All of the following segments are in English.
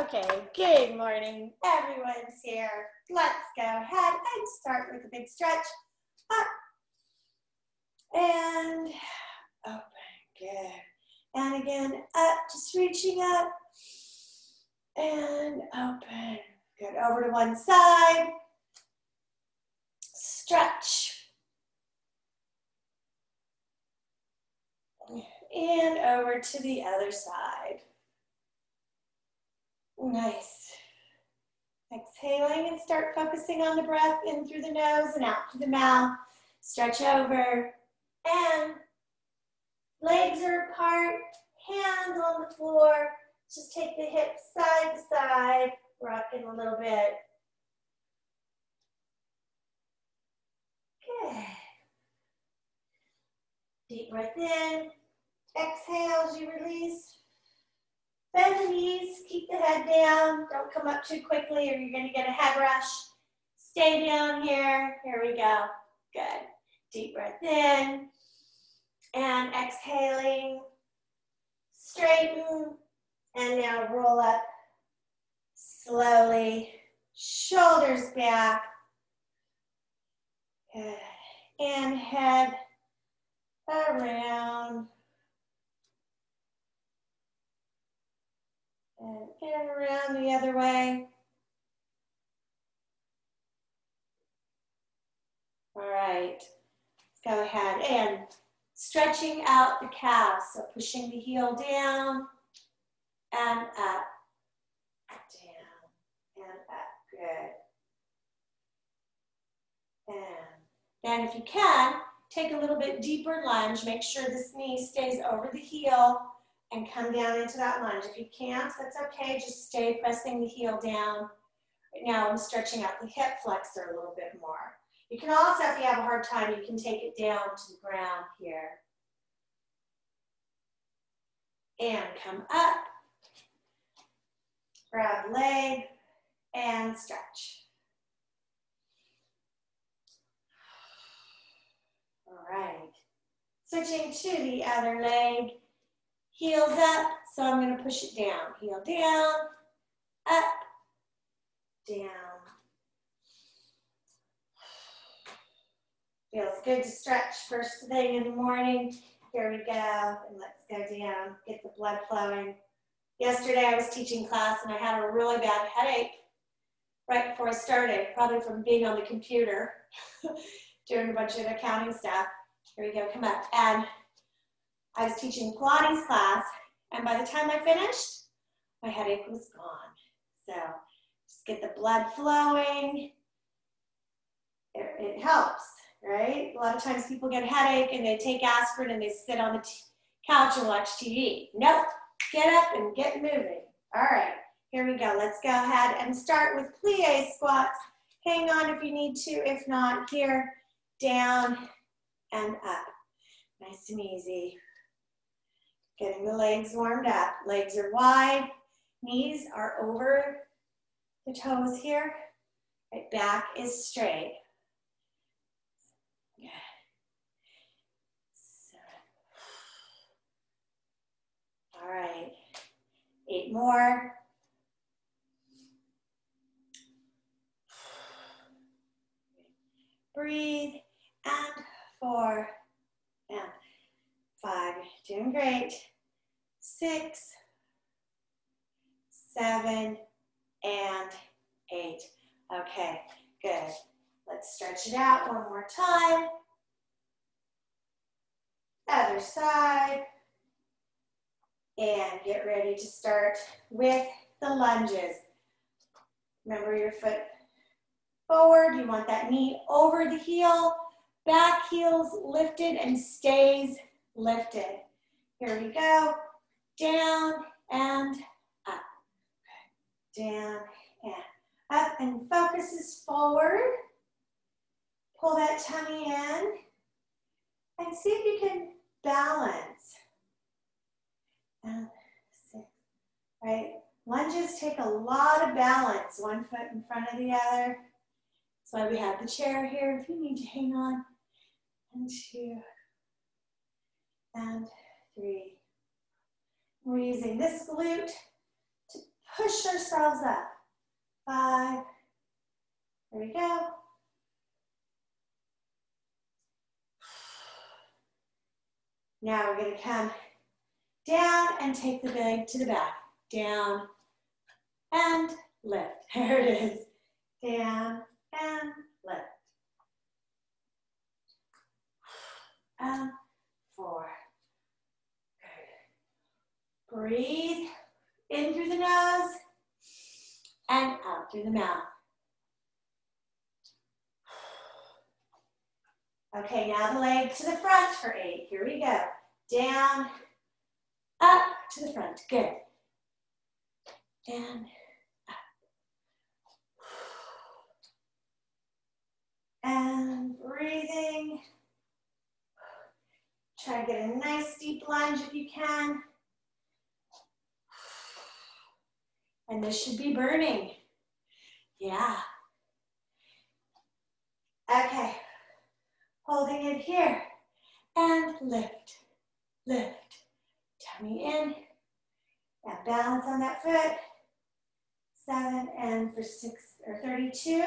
Okay, good morning. Everyone's here. Let's go ahead and start with a big stretch. Up and oh open. Good. And again, up, just reaching up and open. Good. Over to one side. Stretch. And over to the other side. Nice. Exhaling and start focusing on the breath in through the nose and out through the mouth. Stretch over and legs are apart, hands on the floor. Just take the hips side to side, rocking a little bit. Good. Deep breath in. Exhale as you release. Bend the knees, keep the head down. Don't come up too quickly or you're gonna get a head rush. Stay down here. Here we go. Good. Deep breath in. And exhaling. Straighten. And now roll up slowly. Shoulders back. Good. And head around. And in around the other way. All right, let's go ahead and stretching out the calves. So pushing the heel down and up, down and up. Good. And then if you can, take a little bit deeper lunge. Make sure this knee stays over the heel and come down into that lunge. If you can't, that's okay. Just stay pressing the heel down. Right now I'm stretching out the hip flexor a little bit more. You can also, if you have a hard time, you can take it down to the ground here. And come up. Grab leg and stretch. All right. Switching to the other leg. Heels up, so I'm gonna push it down. Heel down, up, down. Feels good to stretch first thing in the morning. Here we go, and let's go down, get the blood flowing. Yesterday I was teaching class and I had a really bad headache right before I started, probably from being on the computer, doing a bunch of accounting stuff. Here we go, come up. And I was teaching Pilates class, and by the time I finished, my headache was gone. So just get the blood flowing. It, it helps, right? A lot of times people get headache and they take aspirin and they sit on the couch and watch TV. Nope, get up and get moving. All right, here we go. Let's go ahead and start with plie squats. Hang on if you need to. If not, here, down and up. Nice and easy. Getting the legs warmed up. Legs are wide, knees are over the toes here. Right back is straight. Good. All right, eight more. Breathe, and four, and five, doing great, six, seven, and eight. Okay, good. Let's stretch it out one more time. Other side. And get ready to start with the lunges. Remember your foot forward. You want that knee over the heel. Back heels lifted and stays lifted. Here we go. Down and up. Down and up. And focuses forward. Pull that tummy in. And see if you can balance. And. Right? Lunges take a lot of balance. One foot in front of the other. That's why we have the chair here. If you need to hang on. And two and three. We're using this glute to push ourselves up. Five. There we go. Now we're gonna come down and take the leg to the back. Down and lift. There it is. Down and lift. And four. Breathe in through the nose and out through the mouth. Okay, now the leg to the front for eight. Here we go. Down, up to the front. Good. And up. And breathing. Try to get a nice deep lunge if you can. And this should be burning. Yeah. Okay. Holding it here. And lift, lift. Tummy in. Now balance on that foot. Seven and for six or 32.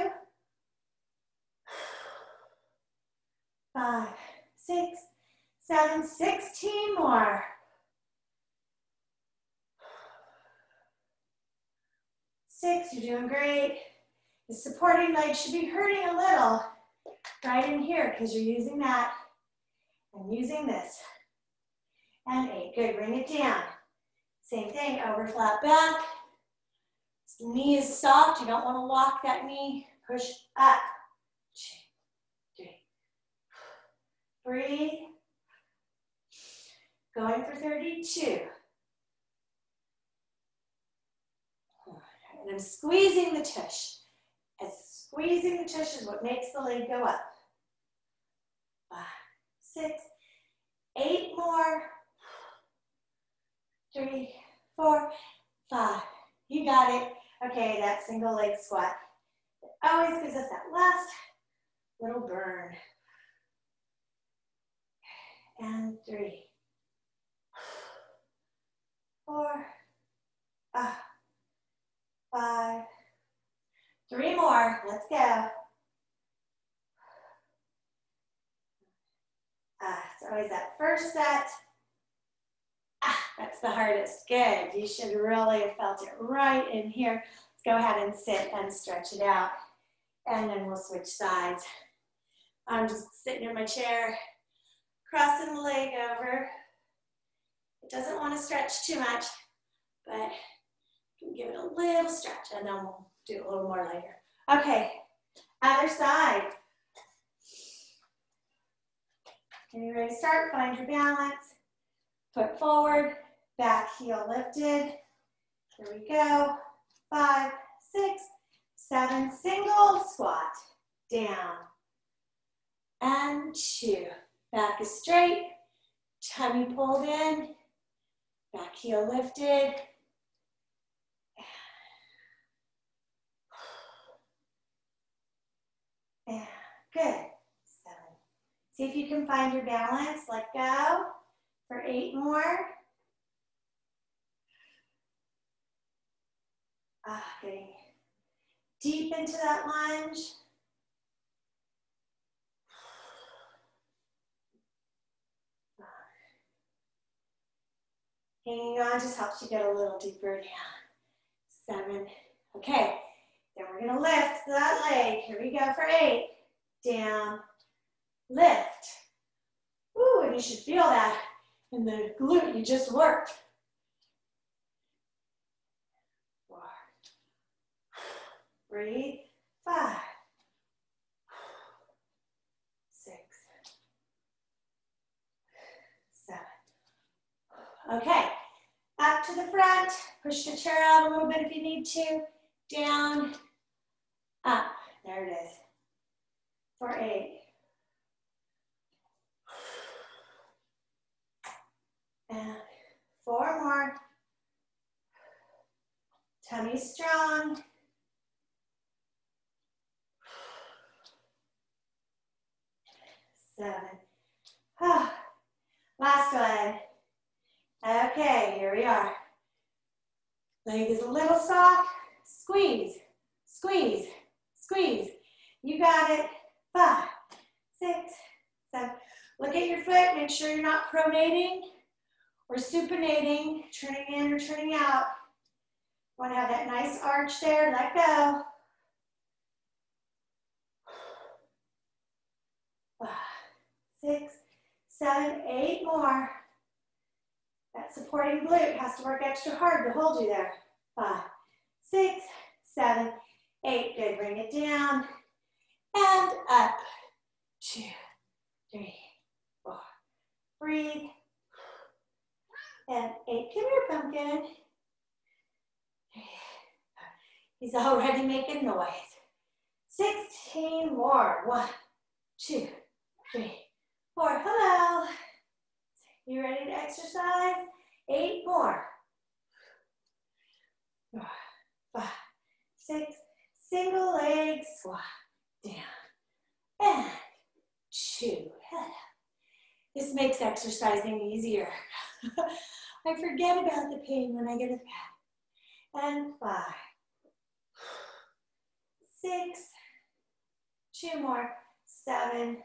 Five, six, seven, 16 more. Six, you're doing great. The supporting leg should be hurting a little right in here because you're using that and using this. And eight, good, bring it down. Same thing, over flat back. Knee is soft, you don't want to lock that knee. Push up. Two, three. Breathe. Going for 32. And I'm squeezing the tush. As squeezing the tush is what makes the leg go up. Five, six, eight more. Three, four, five. You got it. Okay, that single leg squat. It always gives us that last little burn. And three, four, ah, five, three more. Let's go. Ah, it's always that first set. Ah, that's the hardest. Good. You should really have felt it right in here. Let's go ahead and sit and stretch it out. And then we'll switch sides. I'm just sitting in my chair, crossing the leg over. It doesn't want to stretch too much, but give it a little stretch and then we'll do a little more later. Okay, other side. Are you ready to start? Find your balance. Foot forward, back heel lifted. Here we go. Five, six, seven, single squat. Down. And two. Back is straight. Tummy pulled in. Back heel lifted. And good. Seven. See if you can find your balance. Let go for eight more. Ah, getting deep into that lunge. Hanging on just helps you get a little deeper down. Seven. Okay, then we're gonna lift that leg. Here we go for eight. Down, lift. Ooh, and you should feel that in the glute you just worked. Four. Breathe. Five. Six. Seven. Okay. Up to the front. Push the chair out a little bit if you need to. Down. Up. There it is. For eight. And four more. Tummy strong. Seven. Last one. Okay, here we are. Leg is a little soft. Squeeze, squeeze, squeeze. You got it. Five, six, seven. Look at your foot. Make sure you're not pronating or supinating, turning in or turning out. Want to have that nice arch there. Let go. Five, six, seven, eight more. That supporting glute has to work extra hard to hold you there. Five, six, seven, eight. Good. Bring it down and up. Two, three, four. Breathe. And eight. Come here, pumpkin. He's already making noise. 16 more. One, two, three, four. Hello. You ready to exercise? Eight more. Four, five, six, single leg squat. Down. And two. This makes exercising easier. I forget about the pain when I get a pat. And five, six, two more, seven,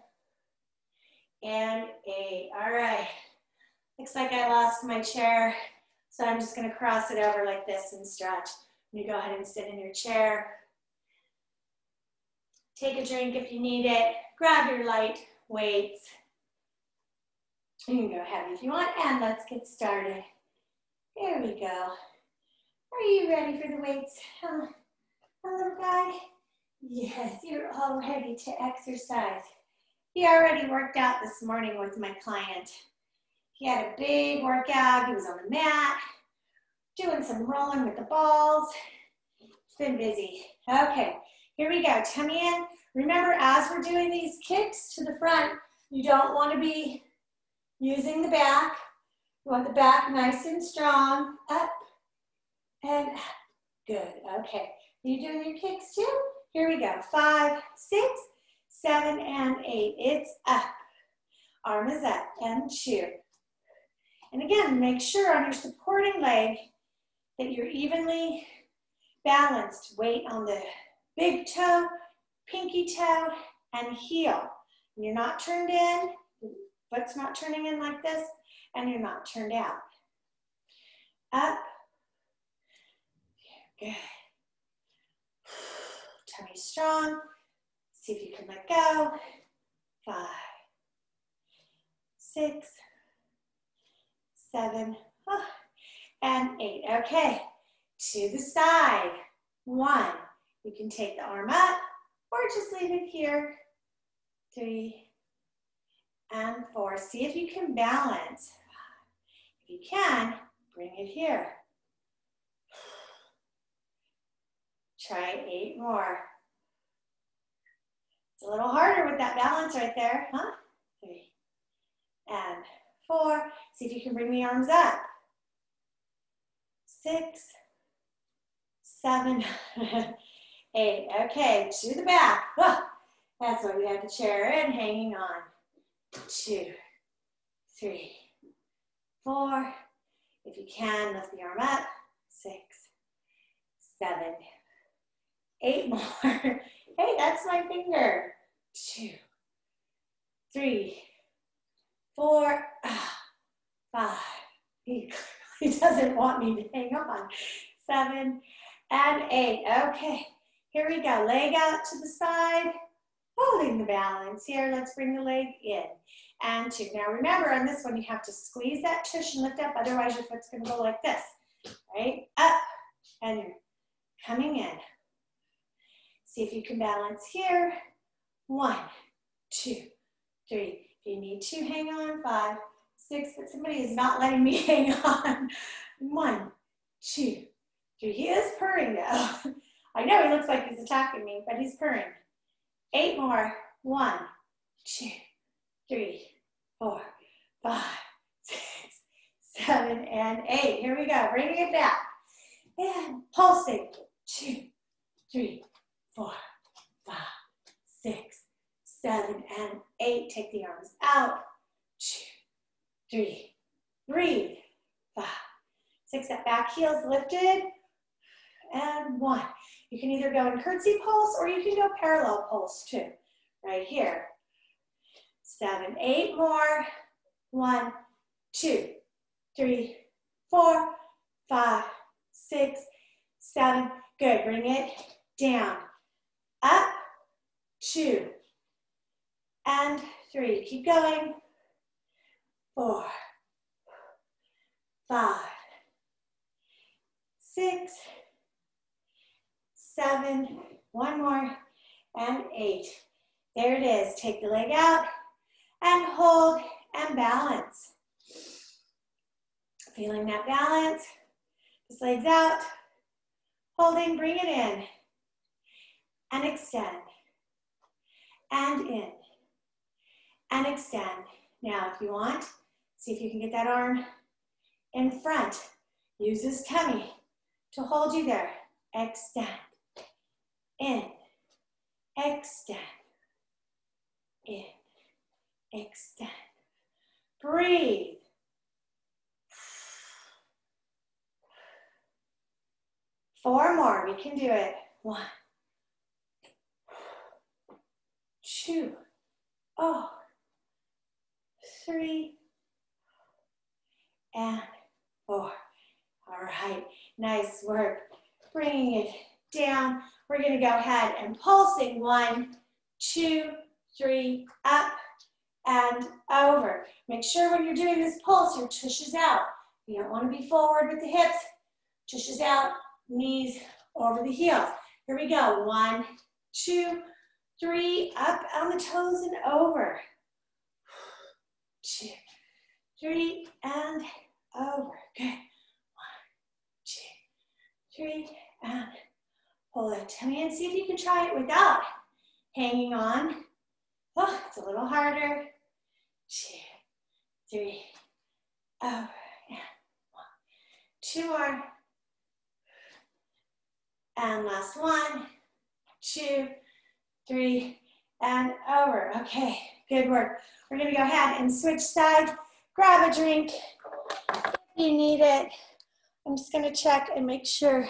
and eight. All right. Looks like I lost my chair, so I'm just gonna cross it over like this and stretch. You go ahead and sit in your chair. Take a drink if you need it. Grab your light weights. You can go heavy if you want, and let's get started. There we go. Are you ready for the weights, huh, little guy? Yes, you're all ready to exercise. He already worked out this morning with my client. He had a big workout. He was on the mat, doing some rolling with the balls. It's been busy. Okay, here we go. Tummy in. Remember, as we're doing these kicks to the front, you don't want to be using the back. You want the back nice and strong. Up and up. Good. Okay. You doing your kicks too? Here we go. Five, six, seven, and eight. It's up. Arm is up and two. And again, make sure on your supporting leg that you're evenly balanced. Weight on the big toe, pinky toe, and heel. And you're not turned in, foot's not turning in like this, and you're not turned out. Up. Good. Tummy strong. See if you can let go. Five, six, seven, oh, and eight. Okay, to the side. One, you can take the arm up or just leave it here. Three and four. See if you can balance. If you can, bring it here. Try eight more. It's a little harder with that balance right there, huh? Three and four. See if you can bring the arms up. Six, seven, eight. Okay, to the back. That's why we have the chair in, hanging on. Two, three, four. If you can, lift the arm up. Six, seven, eight more. hey, that's my finger. Two, three, four, ah, five. He clearly doesn't want me to hang on. Seven and eight. Okay, here we go. Leg out to the side, holding the balance. Here, let's bring the leg in and two. Now remember, on this one, you have to squeeze that tush and lift up, otherwise your foot's gonna go like this, right? Up, and you're coming in. See if you can balance here. One, two, three. If you need to, hang on. Five, six, but somebody is not letting me hang on. One, two, three. He is purring though. I know he looks like he's attacking me, but he's purring. Eight more. One, two, three, four, five, six, seven, and eight. Here we go. Bringing it back. And pulsing. Two, three, four, five, six, seven, and eight. Take the arms out. Two, three, breathe. Five, six. That back heel's lifted. And one. You can either go in curtsy pulse or you can go parallel pulse too, right here. Seven, eight more. One, two, three, four, five, six, seven. Good, bring it down. Up, two, and three. Keep going. Four, five, six, seven, one more, and eight. There it is. Take the leg out and hold and balance. Feeling that balance. This leg's out. Holding, bring it in. And extend. And in. And extend. Now, if you want, see if you can get that arm in front. Use this tummy to hold you there. Extend. Extend. In. Extend. Breathe. Four more. We can do it. One. Two. Oh. Three. And four. All right. Nice work. Bringing it down. We're going to go ahead and pulsing. One, two, three, up and over. Make sure when you're doing this pulse, your tush is out. You don't want to be forward with the hips. Tush is out, knees over the heels. Here we go. One, two, three, up on the toes and over. Two, three, and over. Good. One, two, three, and pull it. Tell me and see if you can try it without hanging on. Oh, it's a little harder. Two, three, over, and one. Two more. And last one, two, three, and over. Okay, good work. We're gonna go ahead and switch sides. Grab a drink if you need it. I'm just gonna check and make sure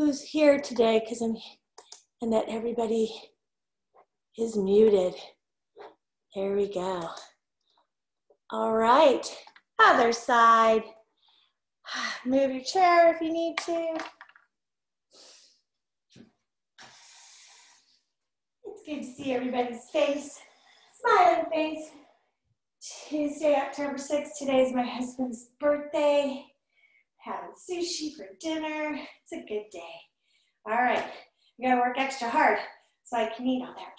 who's here today because I'm and that everybody is muted. There we go. All right, other side. Move your chair if you need to. It's good to see everybody's face, smiling face. Tuesday, October 6th, today is my husband's birthday. Having sushi for dinner. It's a good day. All right, I gotta work extra hard so I can eat all that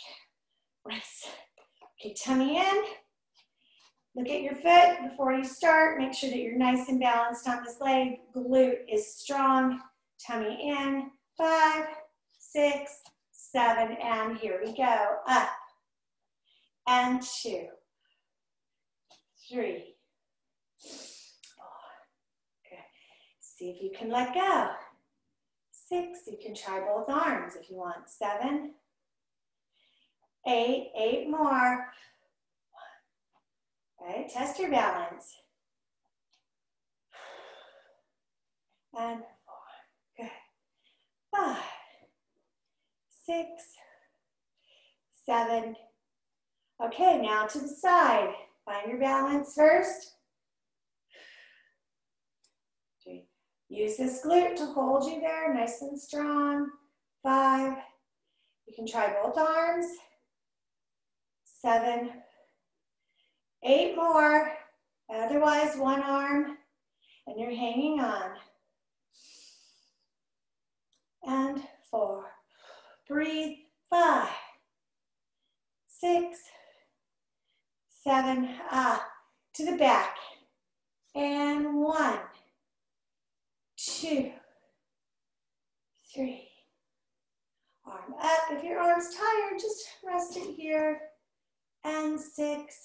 rice. Okay, tummy in. Look at your foot before you start. Make sure that you're nice and balanced on this leg. Glute is strong. Tummy in. Five, six, seven, and here we go. Up. And two, three, four. Good. See if you can let go. Six, you can try both arms if you want. Seven, eight, eight more. Okay, test your balance. And four, good. Five, six, seven. Okay, now to the side. Find your balance first. Three. Use this glute to hold you there, nice and strong. Five. You can try both arms. Seven, Eight more. Otherwise, one arm and you're hanging on. And four. Breathe. Five, six, seven. Ah, to the back. And one, two, three. Arm up. If your arm's tired, just rest it here. And six,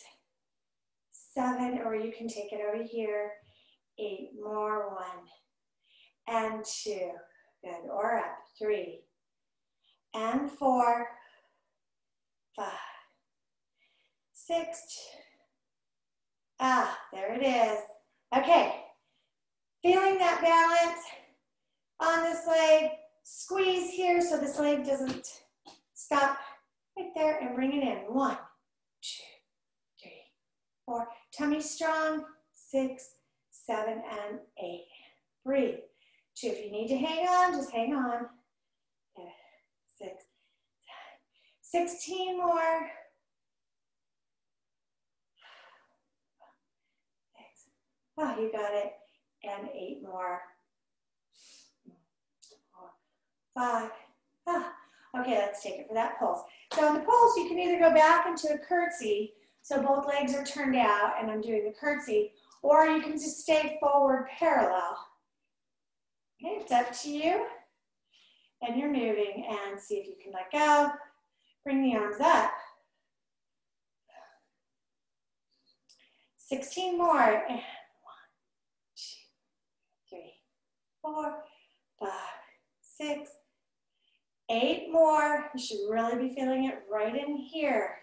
seven, or you can take it over here, eight more, one, and two, good, or up, three, and four, five, six, ah, there it is. Okay, feeling that balance on this leg, squeeze here so this leg doesn't stop right there and bring it in. One, two, three, four. Tummy strong. Six, seven, and eight. Breathe. Two. If you need to hang on, just hang on. Six, seven, 16 more. Six. Oh, you got it. And eight more. Five. Ah. Okay, let's take it for that pulse. So in the pulse, you can either go back into a curtsy, so both legs are turned out and I'm doing the curtsy, or you can just stay forward parallel. Okay, it's up to you. And you're moving and see if you can let go. Bring the arms up. 16 more. And one, two, three, four, five, six, eight more. You should really be feeling it right in here.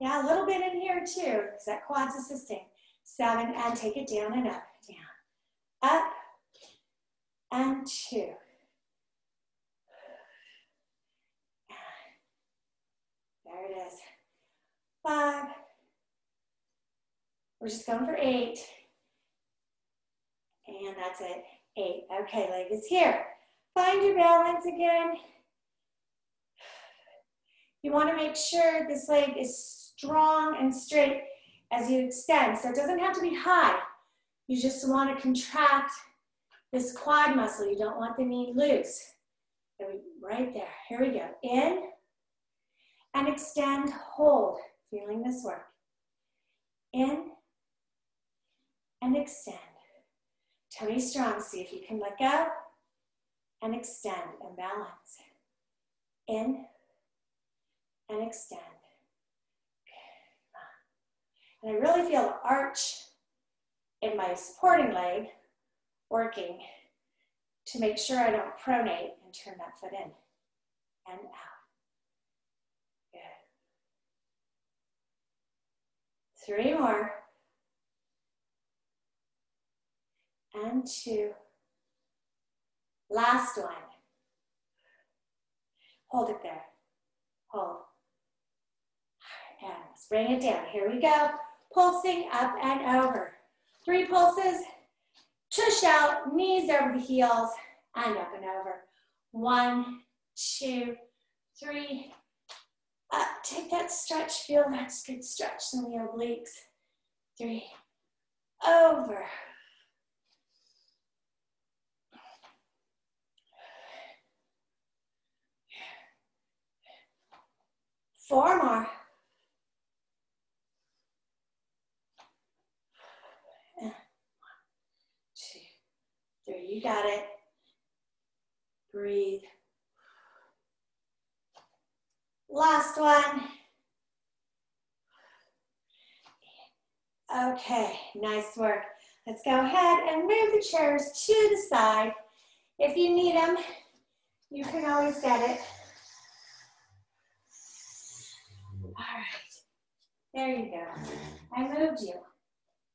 Yeah, a little bit in here too, because that quad's assisting. Seven, and take it down and up, down, up, and two. There it is. Five. We're just going for eight. And that's it. Eight. Okay, leg is here. Find your balance again. You want to make sure this leg is strong and straight as you extend. So it doesn't have to be high. You just want to contract this quad muscle. You don't want the knee loose. Right there. Here we go. In and extend, hold. Feeling this work. In and extend. Tummy strong. See if you can let go and extend and balance. In and extend. And I really feel the arch in my supporting leg working to make sure I don't pronate and turn that foot in and out. Good. Three more. And two. Last one. Hold it there. Hold. And let's bring it down. Here we go. Pulsing up and over. Three pulses. Tush out, knees over the heels, and up and over. One, two, three. Up. Take that stretch. Feel that good stretch in the obliques. Three. Over. Four more. One, two, three. You got it. Breathe. Last one. Okay, nice work. Let's go ahead and move the chairs to the side. If you need them, you can always get it. All right. There you go. I moved you.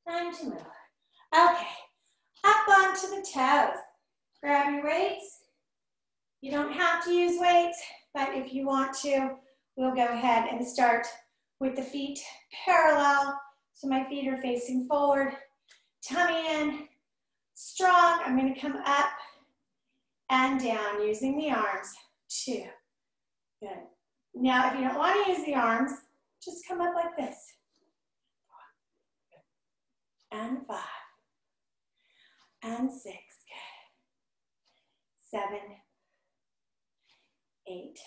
Time to move. Okay. Up onto the toes. Grab your weights. You don't have to use weights, but if you want to, we'll go ahead and start with the feet parallel. So my feet are facing forward. Tummy in. Strong. I'm going to come up and down using the arms. Two. Good. Now, if you don't want to use the arms, just come up like this. And five. And six. Seven. Eight.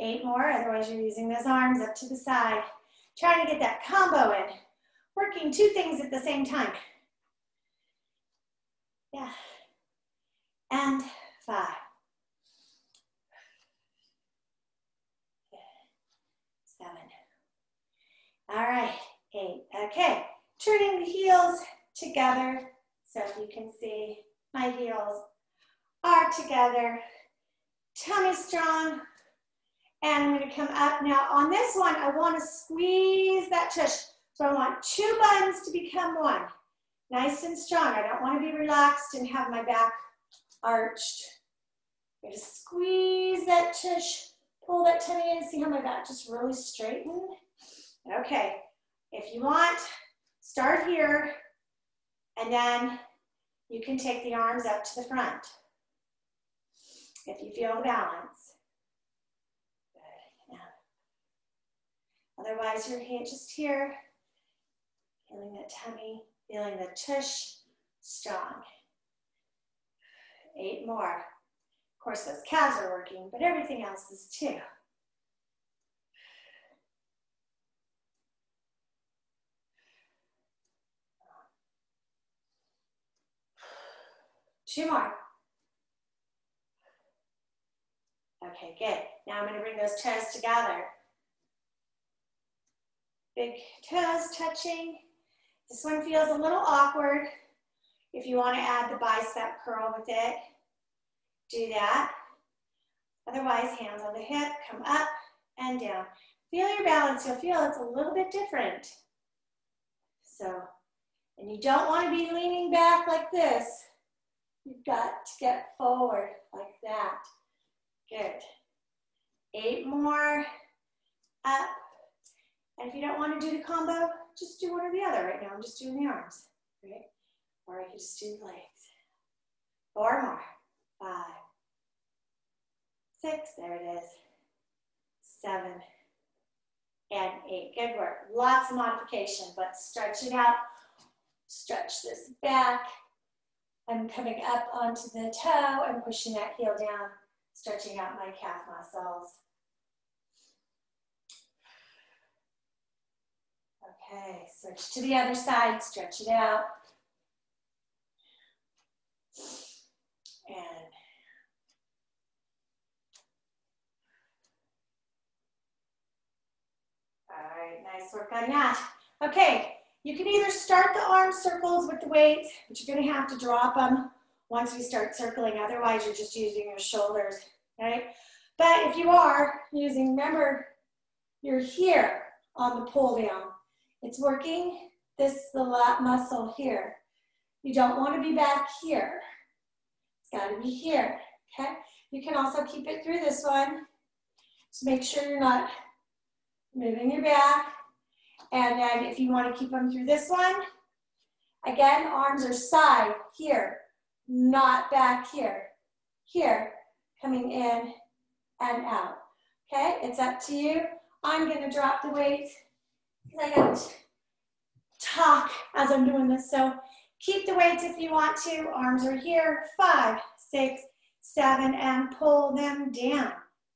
Eight more, otherwise you're using those arms up to the side. Trying to get that combo in. Working two things at the same time. Yeah. And five. All right, eight. Okay, turning the heels together. So you can see my heels are together. Tummy strong. And I'm gonna come up. Now on this one, I wanna squeeze that tush. So I want two buns to become one. Nice and strong. I don't wanna be relaxed and have my back arched. I'm gonna squeeze that tush, pull that tummy in, see how my back just really straightened. Okay, if you want, start here, and then you can take the arms up to the front. If you feel the balance. Good. Otherwise, your hand just here, feeling that tummy, feeling the tush strong. Eight more. Of course, those calves are working, but everything else is too. Two more. Okay, good. Now I'm going to bring those toes together. Big toes touching. This one feels a little awkward. If you want to add the bicep curl with it, do that. Otherwise, hands on the hip, come up and down. Feel your balance. You'll feel it's a little bit different. So, and you don't want to be leaning back like this. You've got to get forward like that. Good. Eight more. Up. And if you don't want to do the combo, just do one or the other. Right now I'm just doing the arms. Right? Or I can just do the legs. Four more. Five. Six. There it is. Seven. And eight. Good work. Lots of modification, but stretch it out. Stretch this back. I'm coming up onto the toe and pushing that heel down, stretching out my calf muscles. Okay, switch to the other side, stretch it out. And all right, nice work on that. Okay, you can either start the arm circles with the weights, but you're gonna have to drop them once we start circling. Otherwise, you're just using your shoulders, right? But if you are using, remember, you're here on the pull down. It's working this, the lat muscle here. You don't wanna be back here. It's gotta be here, okay? You can also keep it through this one. Just make sure you're not moving your back and then if you want to keep them through this one, again, arms are side here, not back here. Here, coming in and out. Okay, it's up to you. I'm gonna drop the weight because I got talk as I'm doing this. So keep the weights if you want to. Arms are here, five, six, seven, and pull them down.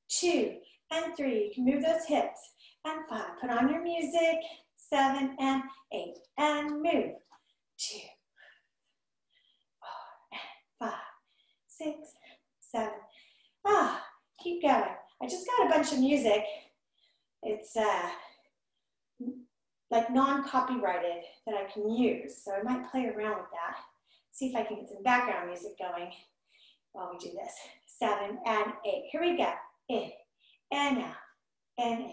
Two and three, you can move those hips. And five, put on your music seven, and eight, and move. Two, four, five, six, seven. Ah, keep going. I just got a bunch of music. It's uh, like non-copyrighted that I can use. So I might play around with that. See if I can get some background music going while we do this. Seven and eight. Here we go. In and out, and in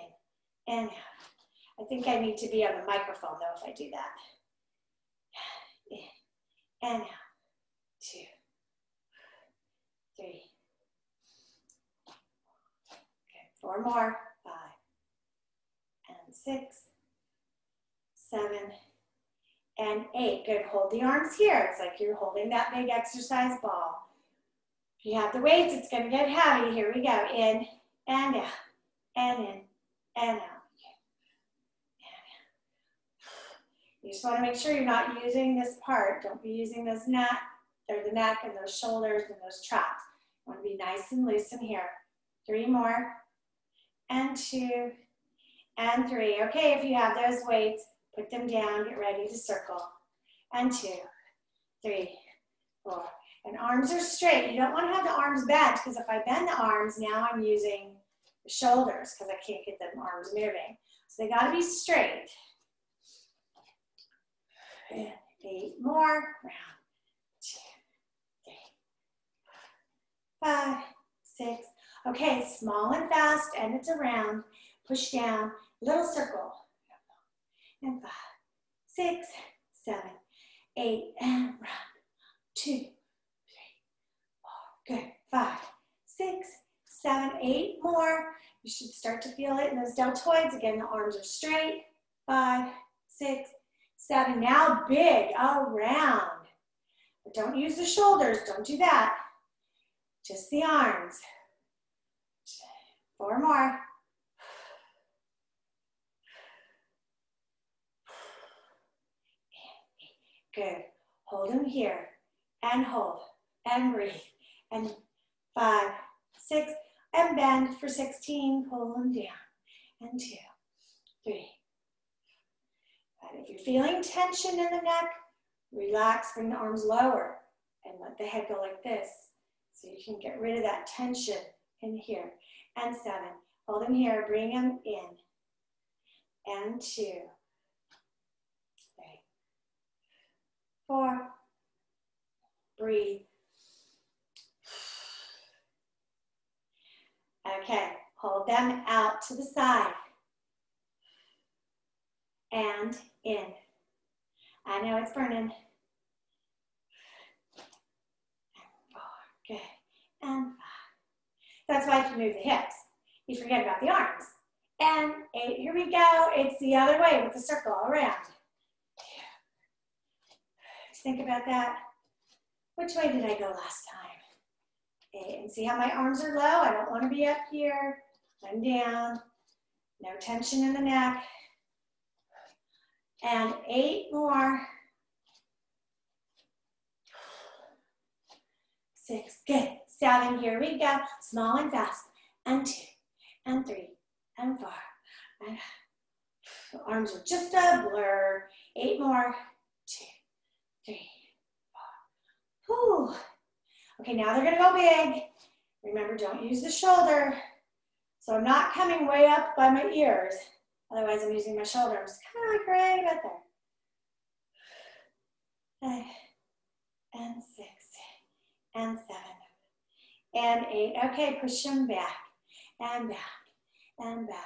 and. I think I need to be on the microphone though if I do that. In and out. Two, three. Okay, four more. Five and six, seven, and eight. Good. Hold the arms here. It's like you're holding that big exercise ball. If you have the weights, it's going to get heavy. Here we go. In and out, and in and out. You just want to make sure you're not using this part. Don't be using those neck, or the neck and those shoulders and those traps. You want to be nice and loose in here. Three more, and two, and three. Okay, if you have those weights, put them down, get ready to circle. And two, three, four. And arms are straight. You don't want to have the arms bent because if I bend the arms, now I'm using the shoulders because I can't get the arms moving. So they got to be straight eight more. Round, two, three, five, six. Okay, small and fast, and it's around. Push down, little circle. And five, six, seven, eight, and round. Two, three, four. Good. Five, six, seven, eight more. You should start to feel it in those deltoids. Again, the arms are straight. Five, six, seven. Now big around. But don't use the shoulders. Don't do that. Just the arms. Four more. Good. Hold them here and hold and breathe. And five, six, and bend for 16. Pull them down. And two, three. And if you're feeling tension in the neck, relax, bring the arms lower and let the head go like this. So you can get rid of that tension in here. And seven. Hold them here, bring them in. And two, three, four, breathe. Okay, hold them out to the side. And in. I know it's burning. Four, Good. And five. That's why you move the hips. You forget about the arms. And eight, here we go. It's the other way with the circle all around. Think about that. Which way did I go last time? Eight, and see how my arms are low? I don't want to be up here. I'm down. No tension in the neck. And eight more. Six, good. Seven, here we go. Small and fast. And two, and three, and four. And arms are just a blur. Eight more. Two, three, four. Whew. Okay, now they're gonna go big. Remember, don't use the shoulder. So I'm not coming way up by my ears. Otherwise, I'm using my shoulder. I'm just kind of like right about there. And six, and seven, and eight. Okay, push them back, and back, and back.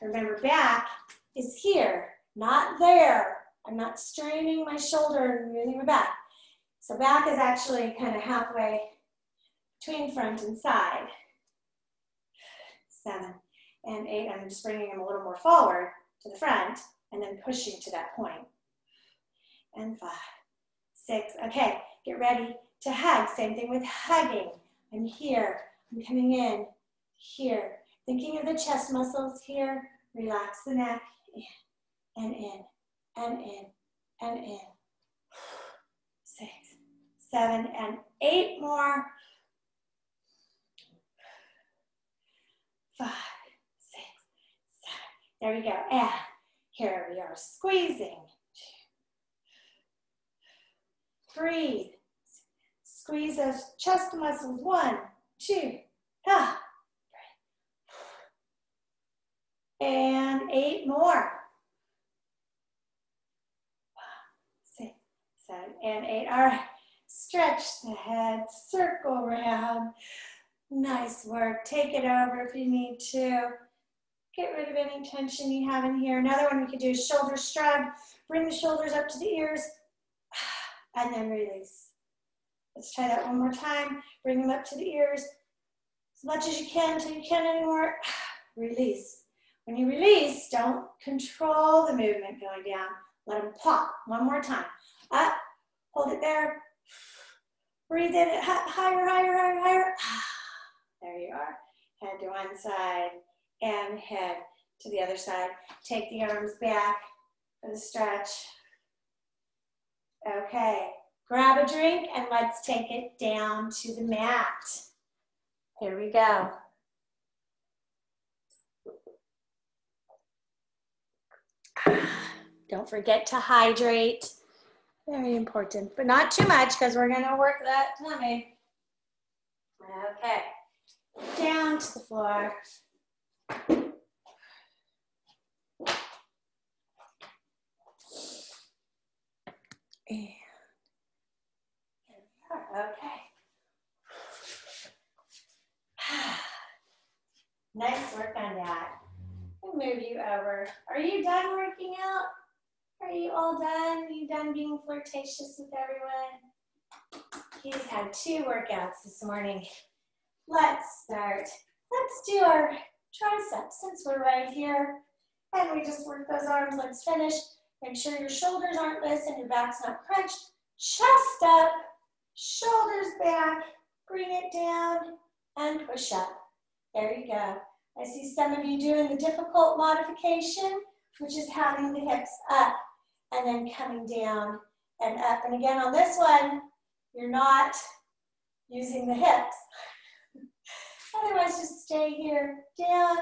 Remember, back is here, not there. I'm not straining my shoulder and moving my back. So back is actually kind of halfway between front and side. Seven and eight. I'm just bringing them a little more forward to the front and then pushing to that point. And five, six. Okay, get ready to hug. Same thing with hugging. I'm here. I'm coming in. Here. Thinking of the chest muscles here. Relax the neck. In and in and in and in. Six, seven, and eight more. Five. There we go. And here we are squeezing. Breathe. Squeeze those chest muscles. One, two, ah. And eight more. Six, seven, and eight. All right. Stretch the head, circle around. Nice work. Take it over if you need to. Get rid of any tension you have in here. Another one we could do is shoulder shrug. Bring the shoulders up to the ears and then release. Let's try that one more time. Bring them up to the ears as much as you can until you can't anymore. Release. When you release, don't control the movement going down. Let them pop. One more time. Up. Hold it there. Breathe in higher, higher, higher, higher. There you are. Head to one side and head to the other side. Take the arms back for the stretch. Okay. Grab a drink and let's take it down to the mat. Here we go. Don't forget to hydrate. Very important, but not too much because we're gonna work that tummy. Okay, down to the floor. And Okay. nice work on that. Move you over. Are you done working out? Are you all done? Are you done being flirtatious with everyone? He's had two workouts this morning. let's start. Let's do our triceps since we're right here. And we just work those arms, let's finish. Make sure your shoulders aren't loose and your back's not crunched. Chest up, shoulders back, bring it down, and push up. There you go. I see some of you doing the difficult modification, which is having the hips up and then coming down and up. And again, on this one, you're not using the hips. Otherwise, just stay here, down,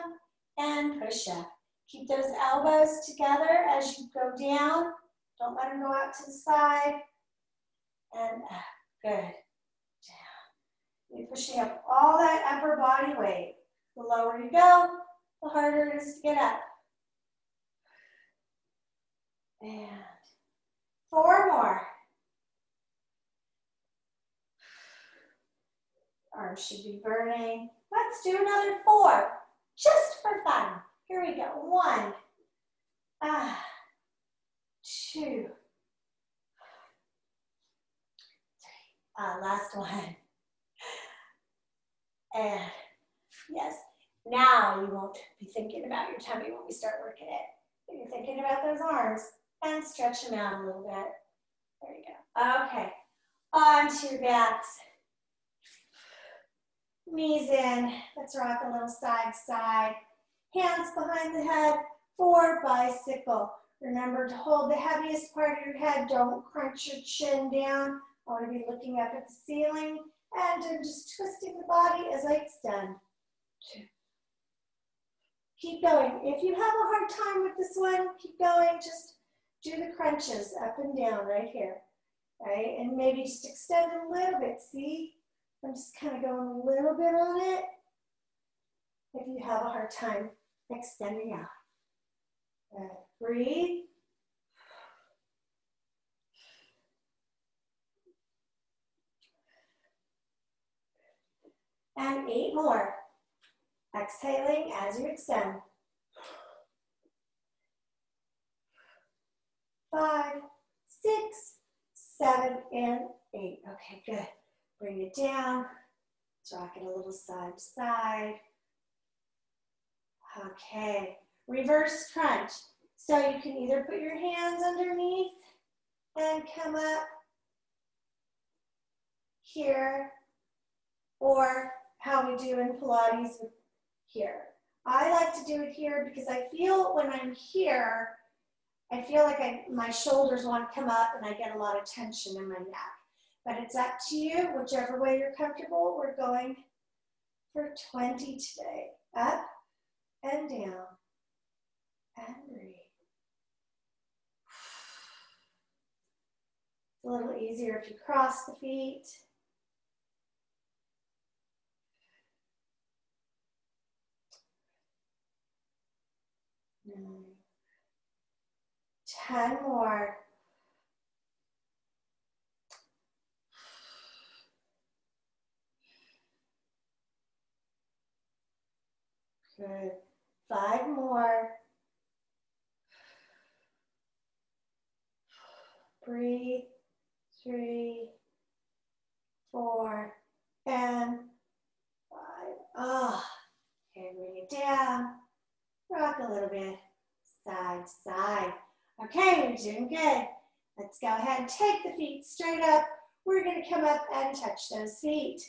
and push up. Keep those elbows together as you go down. Don't let them go out to the side. And up. Good. Down. You're pushing up all that upper body weight. The lower you go, the harder it is to get up. And four more. Arms should be burning. Let's do another four, just for fun. Here we go. One, ah, two, three. Uh, last one. And yes, now you won't be thinking about your tummy when we start working it. You're thinking about those arms and stretch them out a little bit. There you go. Okay, onto your backs. Knees in. Let's rock a little side to side. Hands behind the head for bicycle. Remember to hold the heaviest part of your head. Don't crunch your chin down. I want to be looking up at the ceiling and I'm just twisting the body as I extend. Keep going. If you have a hard time with this one, keep going. Just do the crunches up and down right here. Right? And maybe just extend a little bit. See? I'm just kind of going a little bit on it. If you have a hard time extending out. Good. Breathe. And eight more. Exhaling as you extend. Five, six, seven, and eight. Okay, good. Bring it down. Rock it a little side to side. Okay, reverse crunch. So you can either put your hands underneath and come up here, or how we do in Pilates here. I like to do it here because I feel when I'm here, I feel like I, my shoulders want to come up and I get a lot of tension in my neck. But it's up to you, whichever way you're comfortable. We're going for 20 today. Up and down and breathe. It's a little easier if you cross the feet. Nine. Ten more. Good. Five more. Breathe. Three, four, and five. Ah, oh, okay, bring it down. Rock a little bit, side to side. Okay, you're doing good. Let's go ahead and take the feet straight up. We're gonna come up and touch those feet.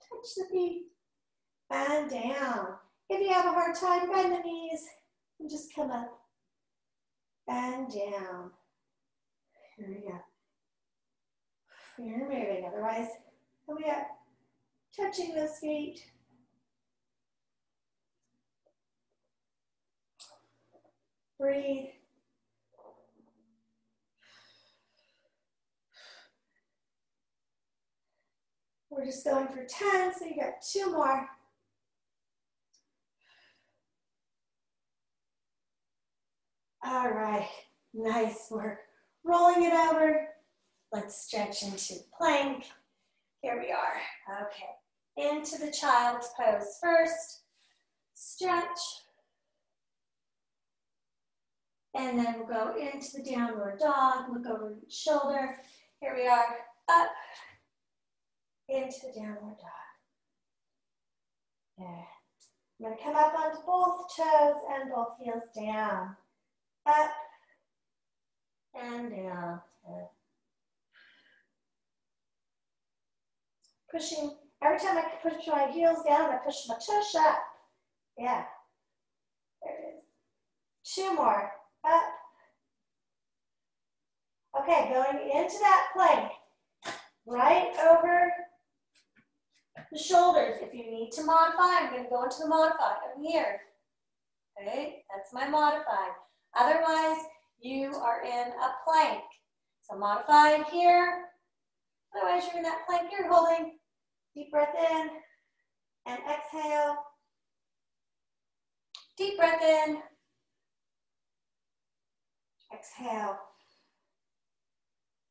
Touch the feet and down. If you have a hard time, bend the knees and just come up and down. Here we go. You're moving, otherwise, come up, touching those feet. Breathe. We're just going for 10, so you got two more. All right, nice work. Rolling it over. Let's stretch into plank. Here we are. Okay, into the child's pose first. Stretch. And then we'll go into the downward dog. Look over the shoulder. Here we are. Up. Into the downward dog. I'm gonna come up onto both toes and both heels down. Up and down. Pushing, every time I push my heels down, I push my tush up. Yeah, there it is. Two more, up. Okay, going into that plank, right over the shoulders. If you need to modify, I'm gonna go into the modified. I'm here. Okay, that's my modified. Otherwise, you are in a plank. So modified here. Otherwise, you're in that plank. You're holding. Deep breath in and exhale. Deep breath in. Exhale.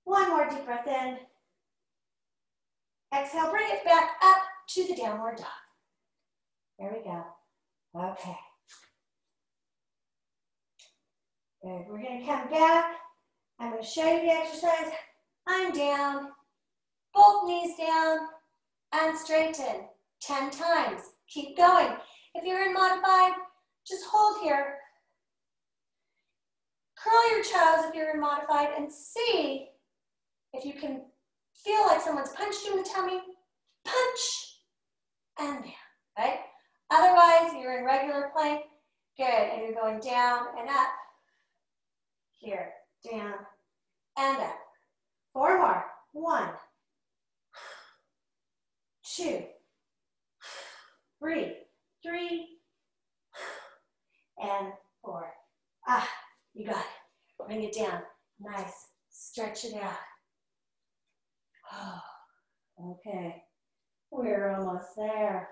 One more deep breath in. Exhale, bring it back up to the downward dog. There we go. Okay. Good. We're going to come back. I'm going to show you the exercise. I'm down, both knees down, and straighten 10 times. Keep going. If you're in modified, just hold here. Curl your toes if you're in modified and see if you can feel like someone's punched you in the tummy. Punch and down, right? Otherwise, you're in regular plank. Good, and you're going down and up here, down, and up. Four more. One, two, breathe, three, and four. Ah, you got it. Bring it down. Nice. Stretch it out. okay, we're almost there.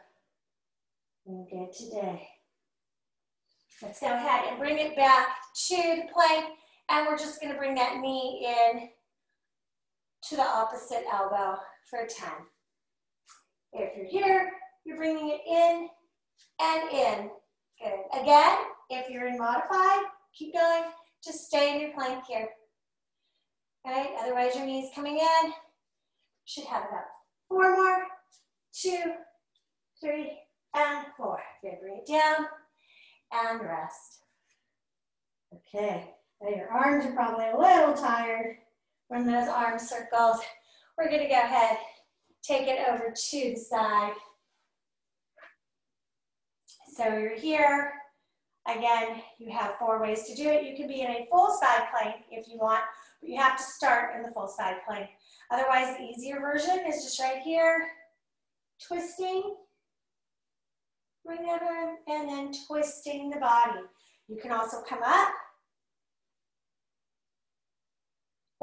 We're good today. Let's go ahead and bring it back to the plank and we're just gonna bring that knee in to the opposite elbow for a 10. If you're here, you're bringing it in and in. Good. Again, if you're in modified, keep going. Just stay in your plank here. Okay, otherwise your knee's coming in. Should have about four more, two, three, and four. Good, bring it down and rest. Okay, now your arms are probably a little tired from those arm circles. We're gonna go ahead, take it over to the side. So you're here. Again, you have four ways to do it. You can be in a full side plank if you want, but you have to start in the full side plank. Otherwise, the easier version is just right here, twisting, bring over, and then twisting the body. You can also come up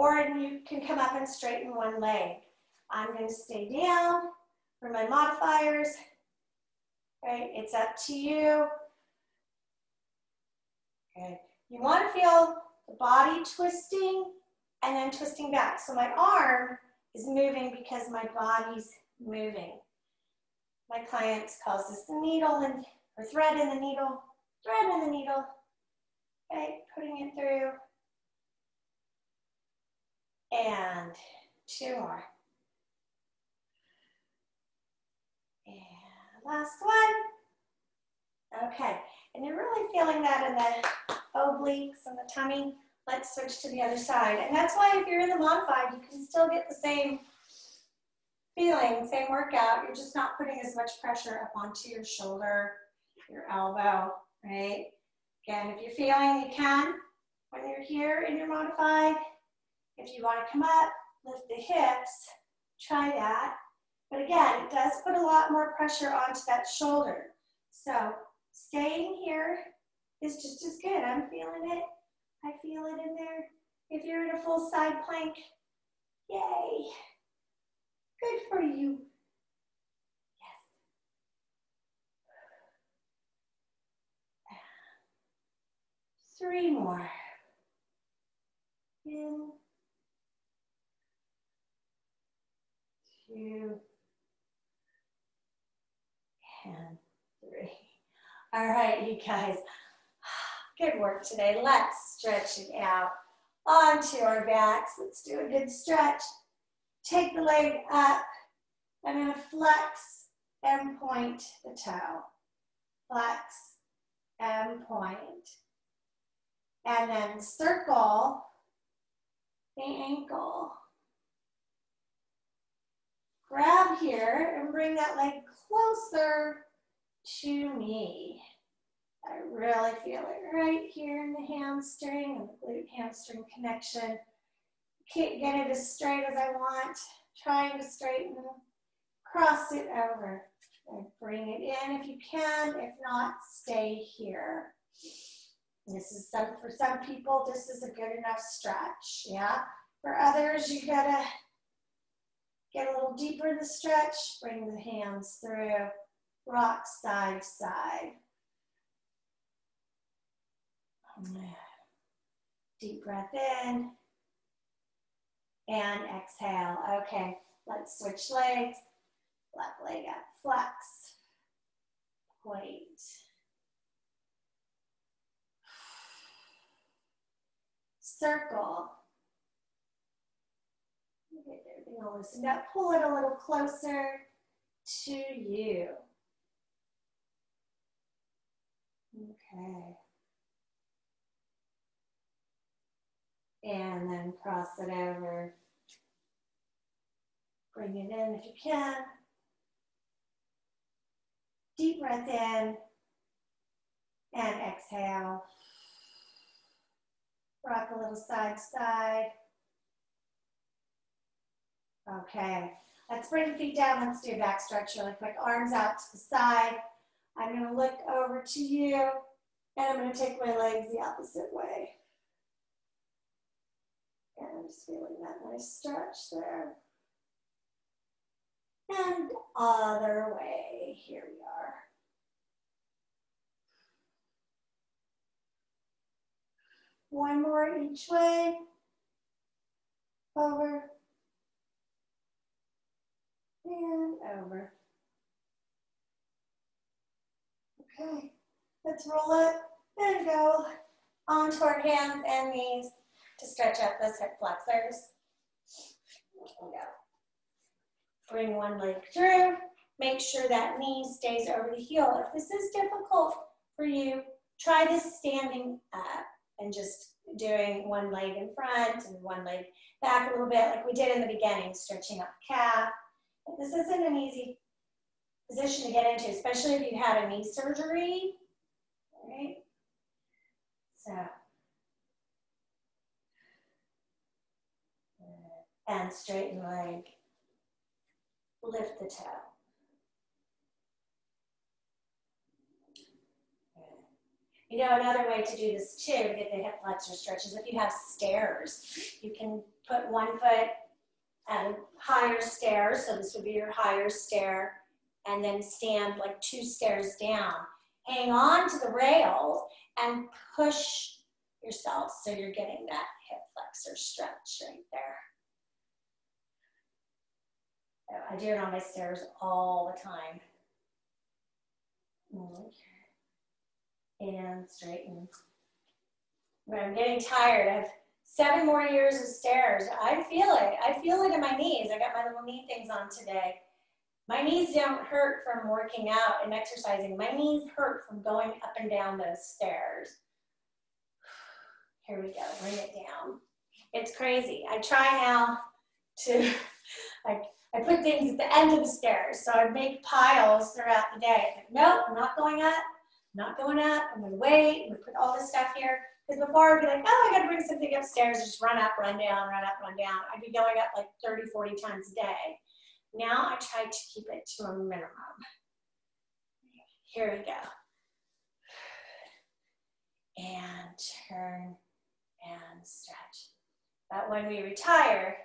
Or you can come up and straighten one leg. I'm going to stay down for my modifiers. Right, it's up to you. Okay, you want to feel the body twisting and then twisting back. So my arm is moving because my body's moving. My clients calls this the needle and or thread in the needle, thread in the needle. Okay, putting it through and two more. And last one. Okay, and you're really feeling that in the obliques and the tummy. Let's switch to the other side. And that's why if you're in the modified, you can still get the same feeling, same workout. You're just not putting as much pressure up onto your shoulder, your elbow, right? Again, if you're feeling you can, when you're here in your modified, if you want to come up, lift the hips, try that. But again, it does put a lot more pressure onto that shoulder. So staying here is just as good. I'm feeling it. I feel it in there. If you're in a full side plank, yay. Good for you. Yes. Three more. In. Two, and three. All right, you guys, good work today. Let's stretch it out onto our backs. Let's do a good stretch. Take the leg up. I'm gonna flex and point the toe. flex, and point. And then circle the ankle. Grab here and bring that leg closer to me. I really feel it right here in the hamstring and the glute hamstring connection. Can't get it as straight as I want. Trying to straighten, cross it over. And bring it in if you can. If not, stay here. This is some, for some people, this is a good enough stretch, yeah? For others, you gotta get a little deeper in the stretch, bring the hands through, rock side, side. Deep breath in and exhale. Okay, let's switch legs. Left leg up, flex, point. Circle. All loosened up. Pull it a little closer to you. Okay. And then cross it over. Bring it in if you can. Deep breath in and exhale. Rock a little side to side. Okay, let's bring the feet down. Let's do a back stretch really quick. Arms out to the side. I'm gonna look over to you and I'm gonna take my legs the opposite way. And I'm just feeling that nice stretch there. And other way, here we are. One more each way. Over. And over. Okay, let's roll it and go onto our hands and knees to stretch out those hip flexors. Go. Bring one leg through. Make sure that knee stays over the heel. If this is difficult for you, try this standing up and just doing one leg in front and one leg back a little bit like we did in the beginning, stretching out the calf. This isn't an easy position to get into, especially if you had a knee surgery, right? So, and straighten leg, lift the toe. You know, another way to do this too, to get the hip flexor stretch, is if you have stairs. You can put one foot at higher stairs, so this would be your higher stair, and then stand like two stairs down. Hang on to the rails and push yourself so you're getting that hip flexor stretch right there. Oh, I do it on my stairs all the time. And straighten. When I'm getting tired of seven more years of stairs, I feel it. I feel it in my knees. I got my little knee things on today. My knees don't hurt from working out and exercising. My knees hurt from going up and down those stairs. Here we go, bring it down. It's crazy. I try now to, like, I put things at the end of the stairs. So I make piles throughout the day. Like, nope, I'm not going up not going up. I'm gonna wait. I'm gonna put all this stuff here. Because before I'd be like, oh, I gotta bring something upstairs, just run up, run down, run up, run down. I'd be going up like 30, 40 times a day. Now I try to keep it to a minimum. Here we go. And turn and stretch. But when we retire,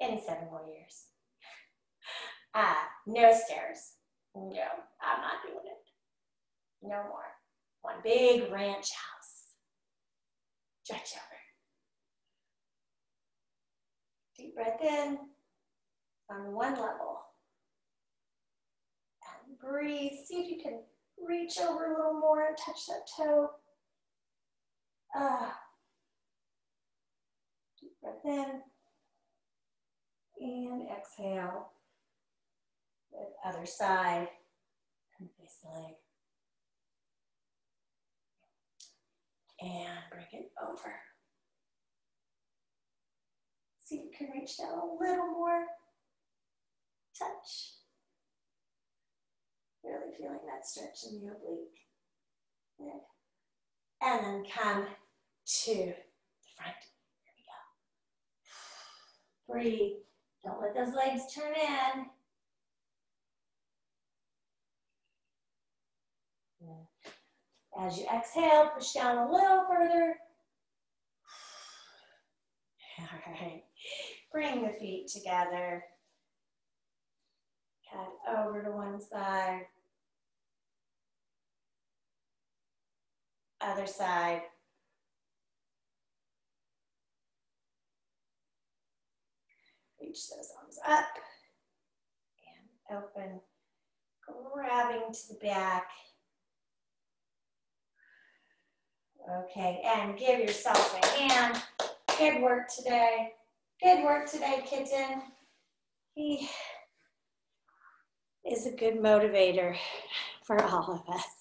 in seven more years, ah, no stairs. No, I'm not doing it. No more. One big ranch house. Stretch over. Deep breath in on one level. And breathe. See if you can reach over a little more and touch that toe. Ah. Deep breath in. And exhale. The other side. And face leg. And bring it over. See if you can reach down a little more. Touch. Really feeling that stretch in the oblique. Good. And then come to the front. Here we go. Breathe. Don't let those legs turn in. As you exhale, push down a little further. All right. Bring the feet together. Head over to one side. Other side. Reach those arms up and open, grabbing to the back. Okay, and give yourself a hand. Good work today. Good work today, kitten. He is a good motivator for all of us.